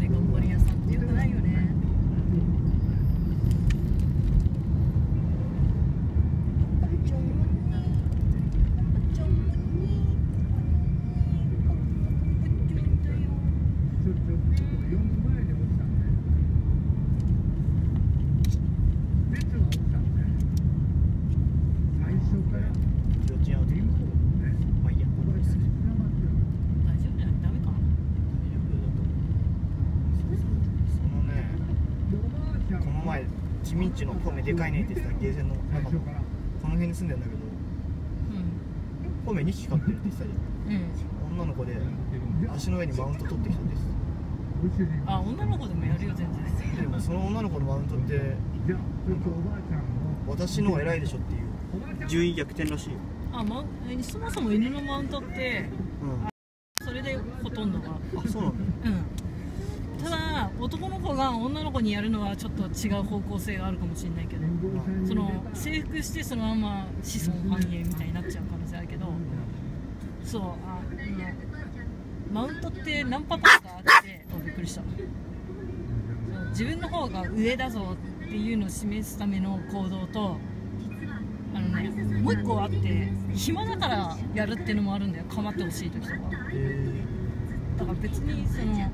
で頑張り屋さんっていよくないよね。いねって言ってたらゲーセンの中のこの辺に住んでんだけどポメ2匹飼ってるって言ってたじうん。女の子で足の上にマウント取ってきたんです。あ女の子でもやるよ全然。でもその女の子のマウントって私の方が偉いでしょっていう順位逆転らしいよ、あ、ま、えそもそも犬のマウントってうん、それでほとんどが。あそうなんだ。うんただ男の子が女の子にやるのはちょっと違う方向性があるかもしれないけどその征服してそのまま子孫繁栄みたいになっちゃう可能性あるけどそうあ、うん、マウントって何パターンかあってあびっくりした。自分の方が上だぞっていうのを示すための行動とあのねもう一個あって暇だからやるっていうのもあるんだよ。構ってほしい時とか。えだから別にその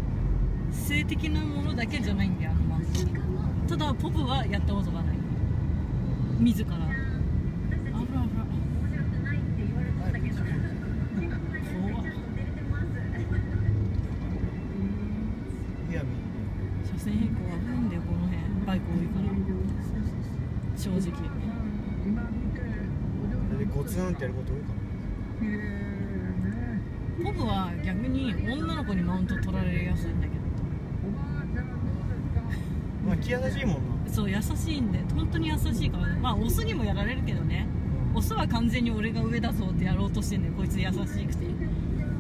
性的なものだけじゃないんだよあのマウントただポプはやったことがない。自ら。あぶらあら怖っー、い。や車線変更危ない。んだよこの辺バイク多い。から正直でゴツンってやること多い。かポプは逆に女の子にマウント取られやすい。んだけどまあ気優しいもんな。そう優しいんで本当に優しいからねまあオスにもやられるけどね。オスは完全に俺が上だぞってやろうとしてんだよこいつ優しくて。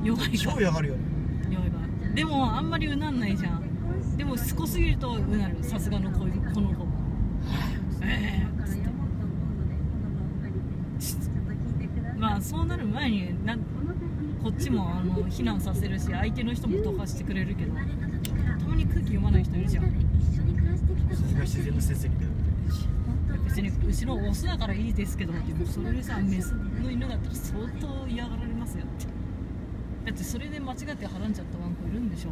弱いから。超嫌がるよね。弱いから。でもあんまりうなんないじゃん。でもしつこすぎるとうなる。さすがのこいこの子も。ええ。つって。まあそうなる前になこっちもあの避難させるし相手の人もどかしてくれるけど。たまに空気読まない人いるじゃん自然の摂理だよ別にうちのオスだからいいですけどでもそれでさメスの犬だったら相当嫌がられますよって。だってそれで間違ってはらんじゃったワンコいるんでしょ？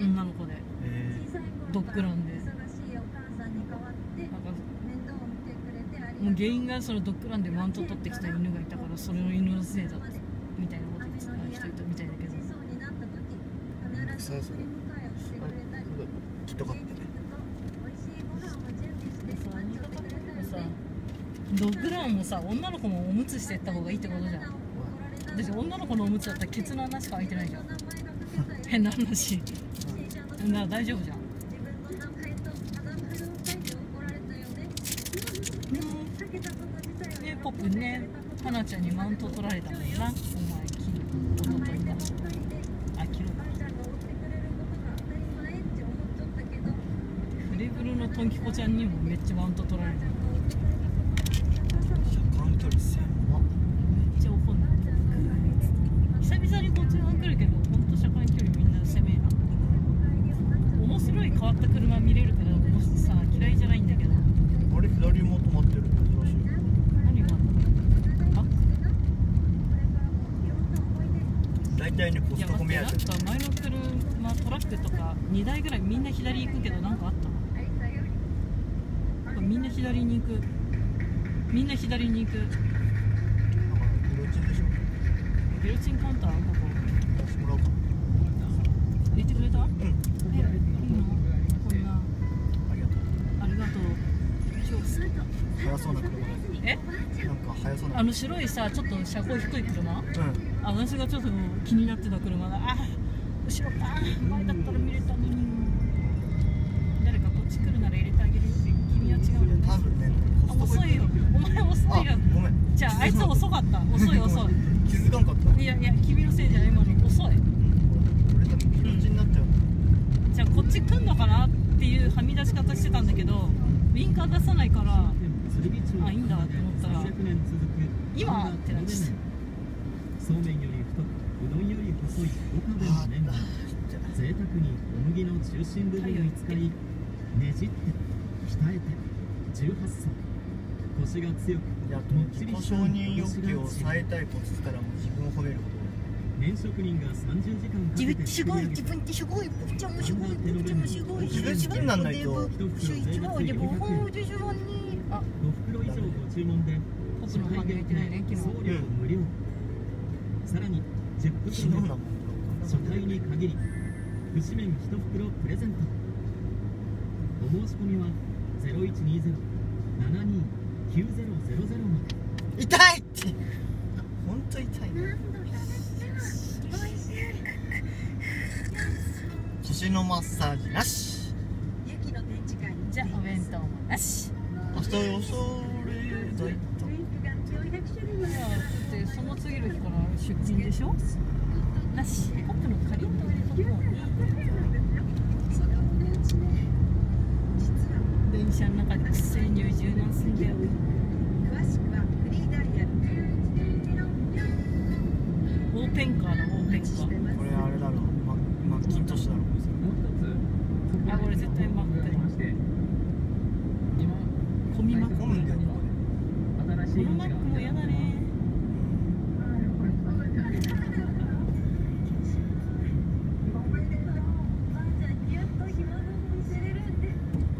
女の子でえドッグランでもう原因がそのドッグランでマウント取ってきた犬がいたからそれの犬のせいだってみたいなこと言ってた人いたみたいだけど。ー、さあそれきっとかってねさドッグランもさ女の子もおむつしてった方がいいってことじゃん。私女の子のおむつだったらケツの穴しか開いてないじゃん。変な話。だから大丈夫じゃん。ね。ポップね。花ちゃんにマウント取られたもんな。お前昨日おとといだあ昨日だフレブルのトンキコちゃんにもめっちゃマウント取られた。車間距離狭っめっちゃ怒んない久々にこっち側来るけど本当社会距離みんな狭えな面白い変わった車見れるけどもしさ嫌いじゃないんだけどあれ左も止まってる珍しい何があったの大体ねコストコ目待ってなんか前の車トラックとか2台ぐらいみんな左行くけどなんかあったの？なんかみんな左に行く。みんな左に行く。なんかギロチンでしょ？ギロチンカウンターここ。出してもらおうか。言ってくれた？うん。えい。いのこんな。ありがとう。ありがとう。超好き速そうな車。だえ？なんか速そうな。あの白いさちょっと車高低い車？うん。あ私がちょっと気になってた車だあ後ろか前だったら見れたのに誰かこっち来るなら入れてあげるよ君は違うよね。多分ねあ遅いよお前遅いよ。あごめん。じゃああいつ遅かった。遅い遅い。気づかんかった。いやいや君のせいじゃない今の遅い。俺多分ギロチンになっちゃう。じゃあこっち来んのかなっていうはみ出し方してたんだけどウインカー出さないからあいいんだって思ったら今ってなっちゃったそうめんより太くうどんより細い岡部の麺は贅沢に小麦の中心部分に使いねじって鍛えて18歳腰が強くいやもっちりした承認欲腰求をが抑えたい子っつったらもう自分を褒めるこ麺職人が30時間かけて作り上げた分ってすごい僕ちゃんもすごい僕ちゃんもすごい自分好きになんないと一袋税別400円でしょにあ5袋以上ご注文でポプのハンデ入ってないね昨日送料無料さらに10と昨日袋でなもん初回に限り節麺1袋プレゼントお申し込みは0120-729000まで痛いって本当痛いね腰のマッサージなし駅の展示会じゃお弁当もなし明日よそれだいその次の日から出勤でしょ？なし。カップの借りとるとこにそれはねうちね実は電車の中で不正に柔軟すんだよ詳しくはフリーダイヤルオーペンカーだオーペンカー。これあれだろママッキントッシュだろこいつ。あこれ絶対マックだ混むんだよここのマックも嫌だね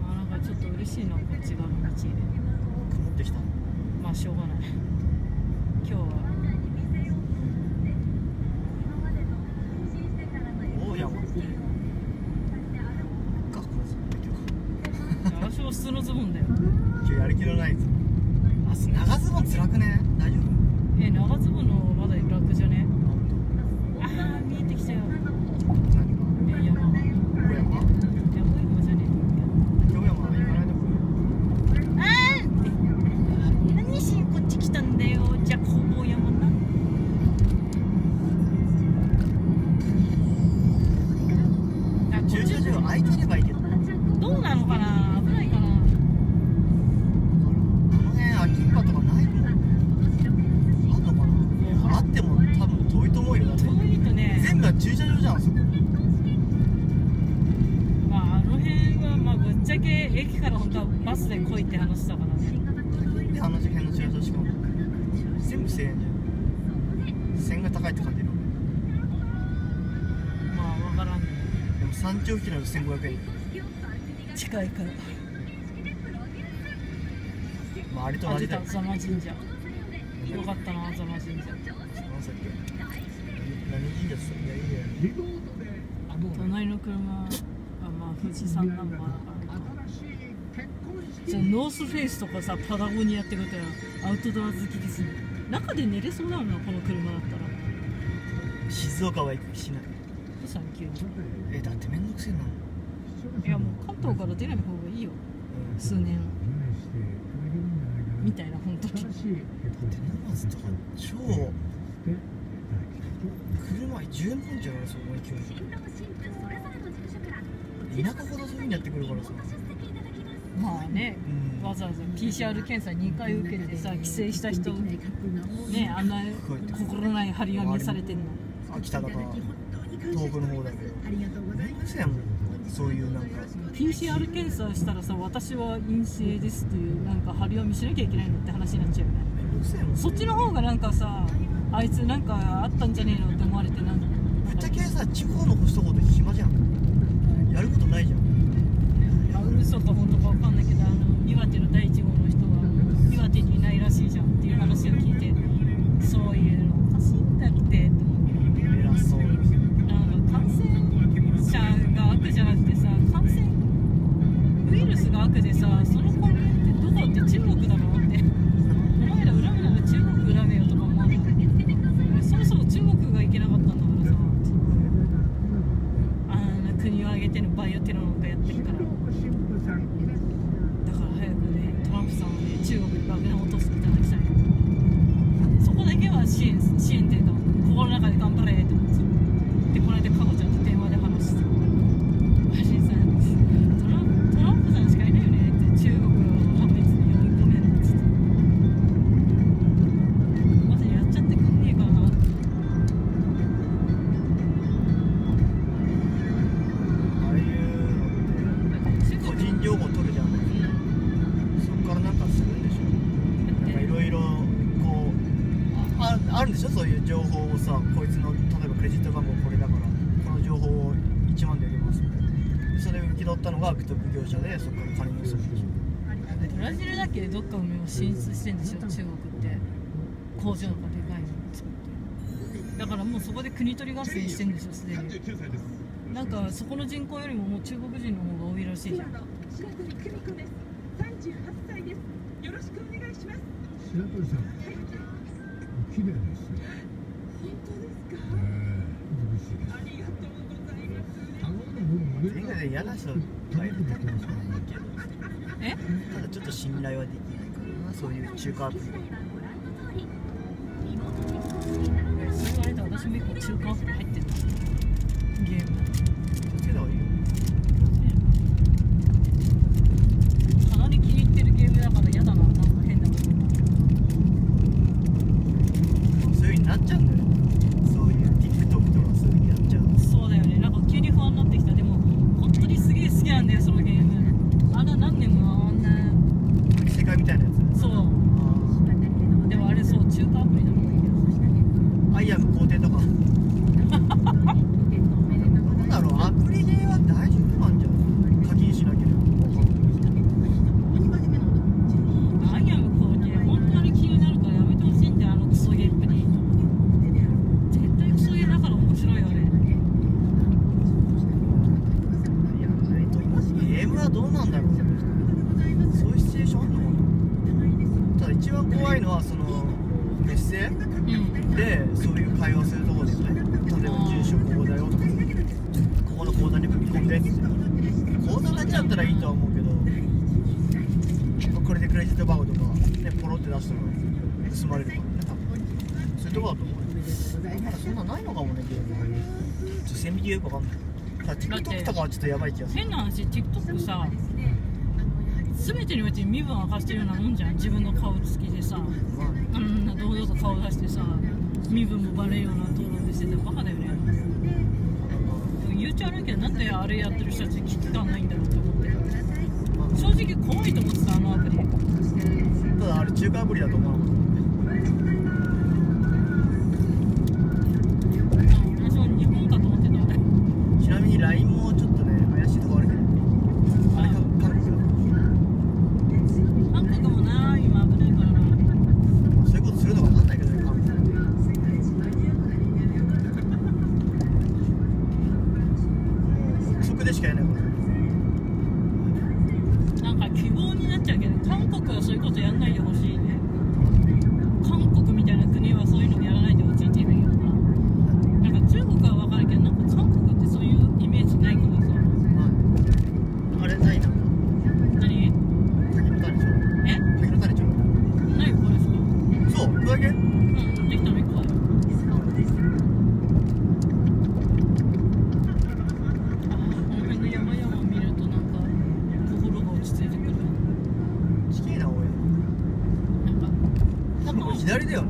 あなんかちょっと嬉しいなこっち側の道れ曇ってきたまあしょうがない今日は大山かこれ私も普通のズボンだよ。今日やる気のないあ長ズボン辛くね？大丈夫？え長ズボンの方がまだ楽じゃね？山頂付近だと1500円。近いから。まああれとあ同じだよ出た神社。よかったなザマ神社。なんさっき何神社っつったいやいいや隣の車あまあ富士山ナンバーだから。じゃあノースフェイスとかさパダゴニアってことはアウトドア好きですね。中で寝れそうなのこの車だったら。静岡は行く気しないどうしたの急に。えだってめんどくせえな。いやもう関東から出ない方がいいよ。うん。数年。みたいな本当に。で沼津とか超車10分じゃないその勢い田舎ほどそういう風にやってくるからさ。まあねうんわざわざ PCR 検査2回受けてさ帰省した人ねあんな心ない張り紙されてんの。秋田だか東北の方だけどめんどくせえもんそういうなんか PCR 検査したらさ私は陰性ですというなんか張り紙しなきゃいけないのって話になっちゃうよねめんどくせえもんそっちの方がなんかさあいつなんかあったんじゃねえのって思われてなんぶっちゃけさ地方の星とこと暇じゃんやることないじゃんあ嘘か本当かわかんないけどあの岩手の第一号の人は岩手にいないらしいじゃんっていう話を聞いてそういうのおかしいんだってって思って偉そうなんか感染者が悪じゃなくてさ感染ウイルスが悪でさその根源ってどこって中国だろ進出してんですよ中国って。工場がでかいの作って。だからもうそこで国取り合戦してんですよすでに。なんかそこの人口よりももう中国人の方が多いらしいじゃん。白鳥久美子です歳です。よろしくお願いします。白鳥さん、はい、綺麗ですよ本当ですか、えー、いすありがとうございますやえ？ただちょっと信頼はできるそういう中華アプリ。それ私も一個中華アプリ入ってたゲーム。そんなないのかもねゲーム。ちょっと線引きがよくわかんない。だか TikTok とかはちょっとやばい気がする。変な話 TikTok さ全てにおいて身分明かしてるようなもんじゃん。自分の顔つきでさうんな堂々と顔出してさ身分もバレるような討論でしててバカだよね。う悪いけどなんであれやってる人たち危機感ないんだろうと思って正直怖いと思ってたあのアプリ。ただあれ中華アプリだと思う。なかった左だよ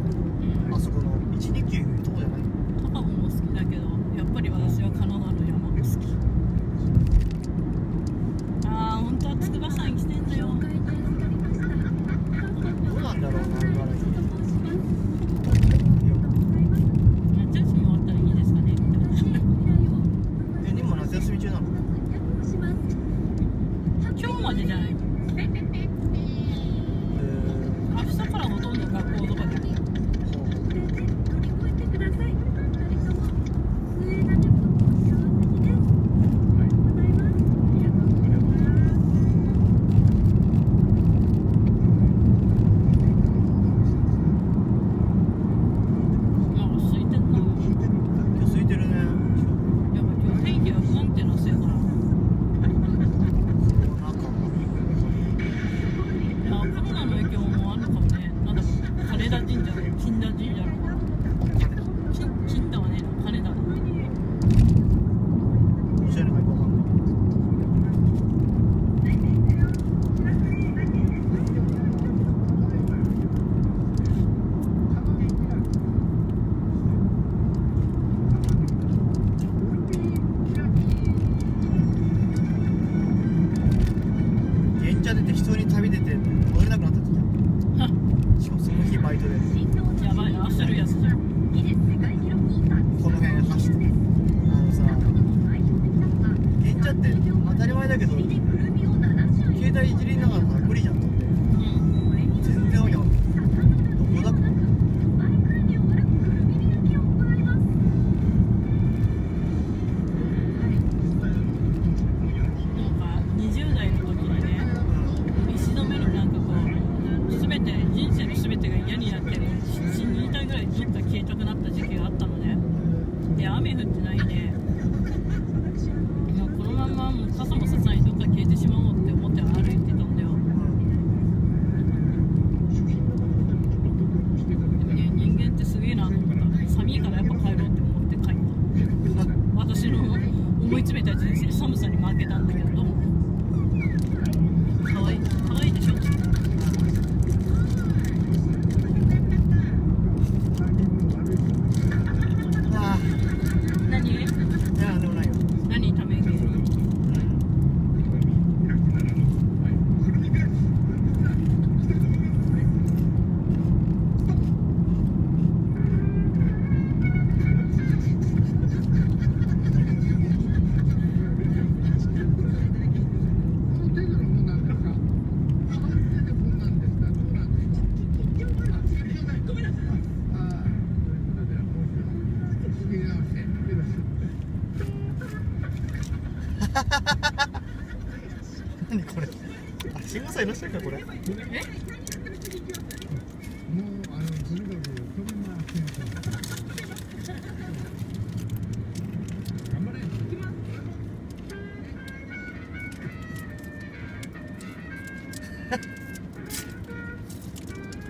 いましたかこれ？あかこれ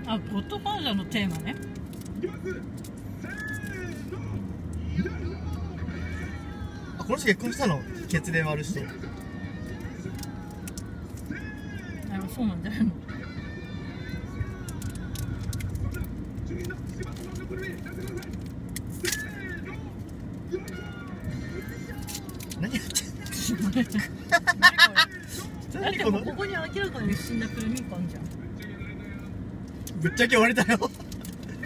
あ、ゴッドファーザーのテーマね。あ、この人結婚したの？血縁悪い人。何このここに明らかに死んだくるみパンじゃん。ぶっちゃけ割れたよ。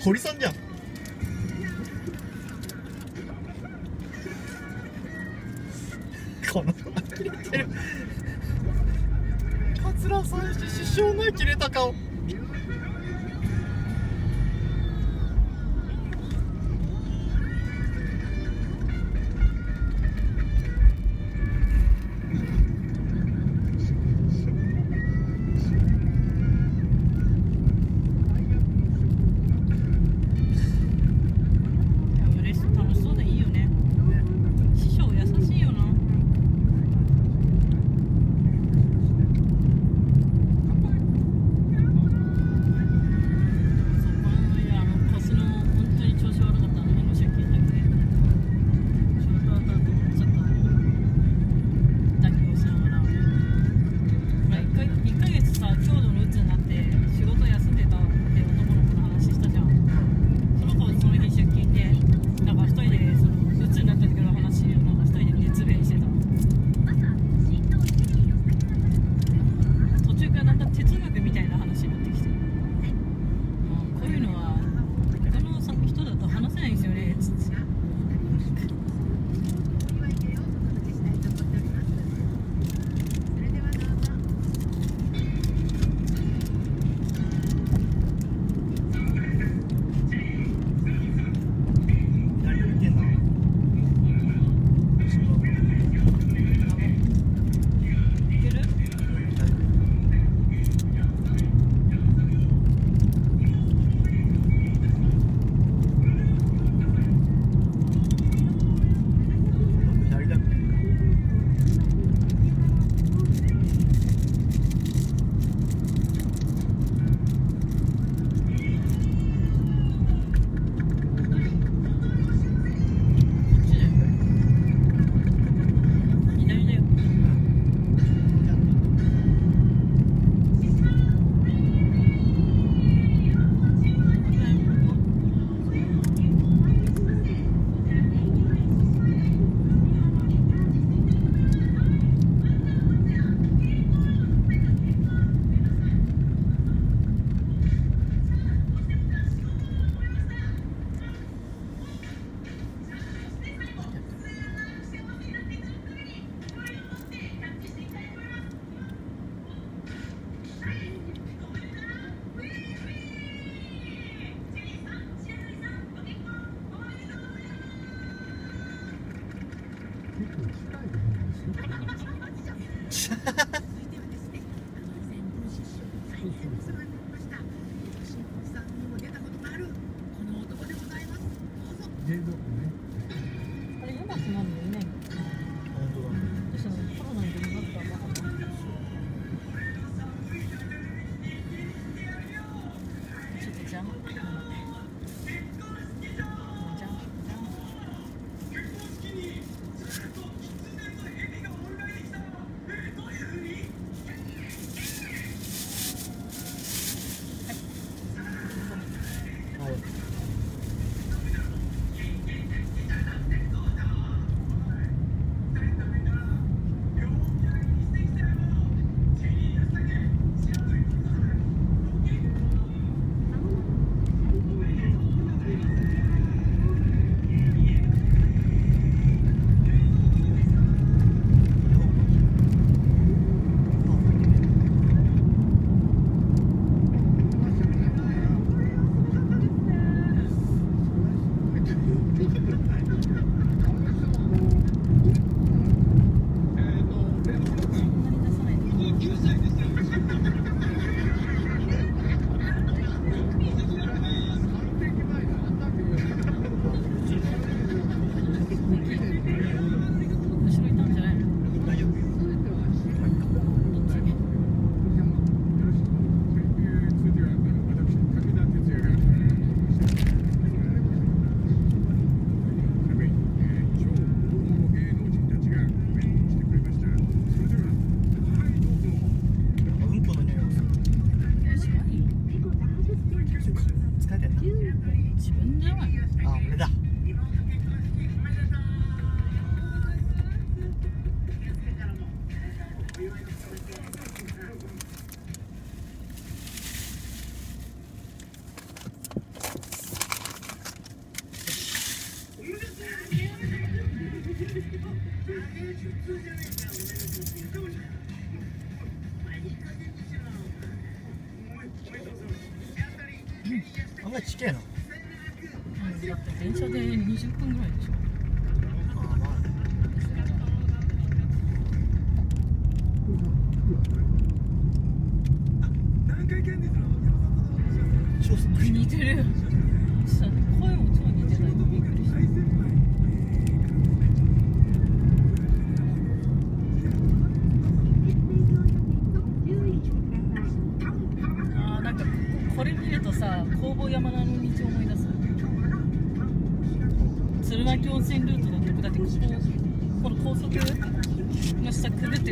堀さんじゃん。この呆れてる。桂さん師匠の切れた顔。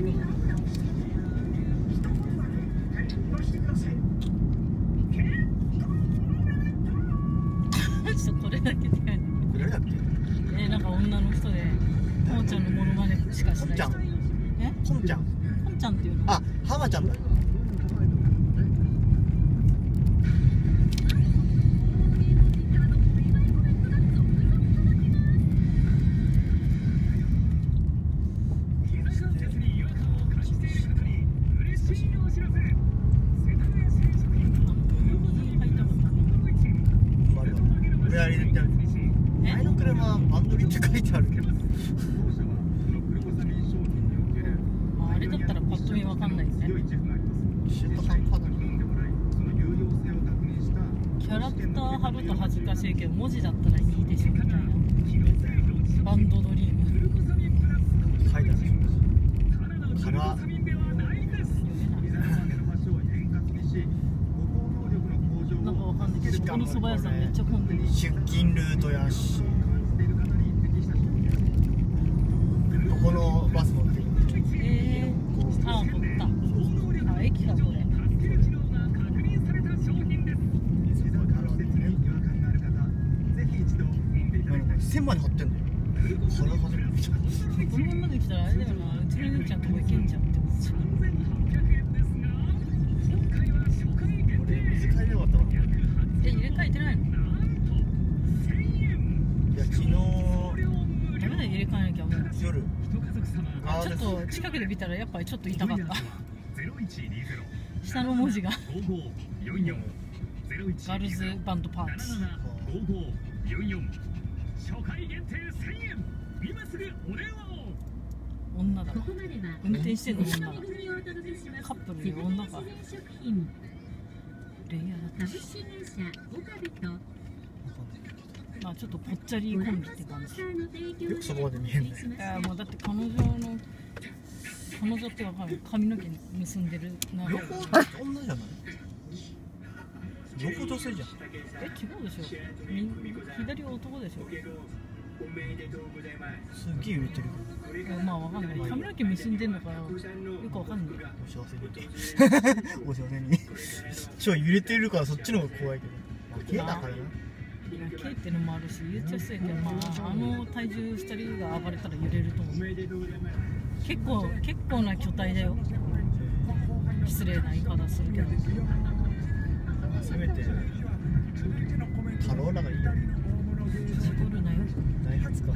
ってくの ちょっとこれだけで誰だっけえーなんか女の人でほんちゃんのモノマネしかしない人。ほんちゃん。ほんちゃんっていうの？あ浜ちゃんだって書いてあるけど。ああれだったらパッと見わかんないよね。中途半端だなキャラクター貼ると恥ずかしいけど文字だったらいいでしょみたいな。バンドドリーム。書いてあるから読めないなんかわかんない。けどこの蕎麦屋さんめっちゃ混んでる。出勤ルートやし夜。あちょっと近くで見たらやっぱりちょっと痛かった。下の文字が。ガールズバンドパーツ。初回限定1000円今すぐお電話を女だわ。ここまでは運転してんの女だカップルで女か。食品。レイヤーだった。株式会社岡部とまあちょっとぽっちゃりコンビって感じ。よくそこまで見えんねいやもうだって彼女の彼女ってわかる。髪の毛結んでるな。両方女じゃない両方女性じゃん。え違うでしょ。み左は男でしょ。すっげえ揺れてるえまあわかんない。髪の毛結んでんのかよよくわかんない。お幸せに お幸せに。超揺れてるからそっちの方が怖いけど。まあ軽だからないや K ってのもあるし言っちゃそうやけどまああの体重2人が暴れたら揺れると思う。結構結構な巨体だよ。失礼な言い方するけど。せめてカローラがいいよ。事故るなよ。ダイハツか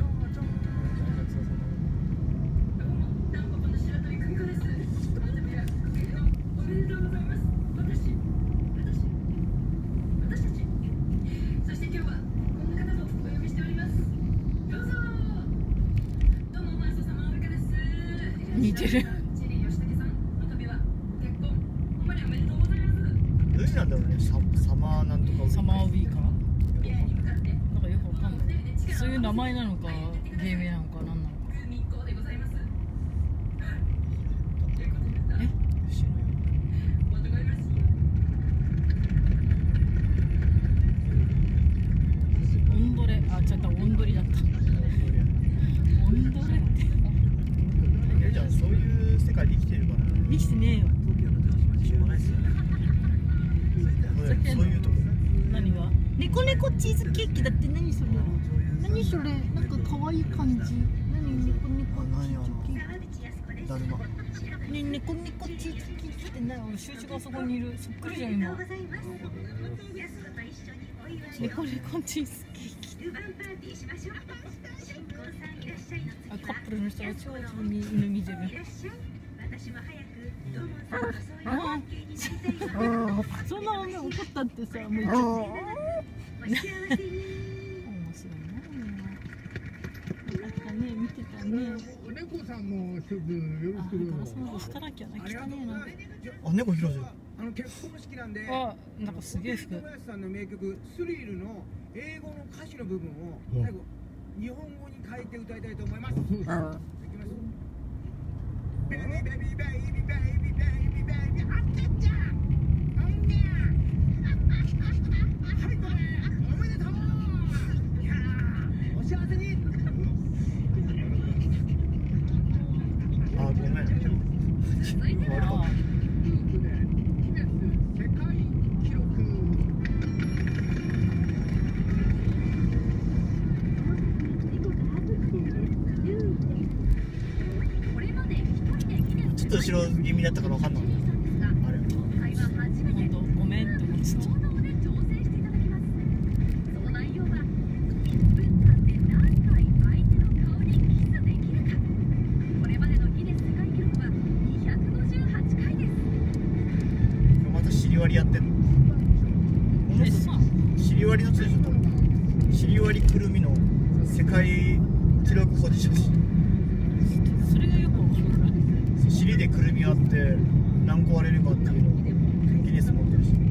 チーズケーキだって何それ？何それ？なんか可愛い感じ。何猫猫何あのチーズケーだるまキね猫猫チーズケーキって何俺集中があそこにいる。そっくりじゃん今。猫猫チーズケーキ。あカップルの人が超犬見てる。ああそんな女怒ったってさもう。お幸せに面白いなみん。なよかね見てたね猫さん。も一つよろしくどうぞガラスの押したらきゃねあ猫広いあの結婚式なん。であなん。かすげえ服小林さん。の名曲「スリル」の英語の歌詞の部分を最後日本語に変えて歌いたいと思いますいきますベビーベビーベビーベビーベビーベビーあっちゃっちゃ割りやってんの？シ割りのつでしょシ割りくるみの世界記録保持者それがよく尻でくるみあって何個割れるかっていうのをイギリス持ってるし。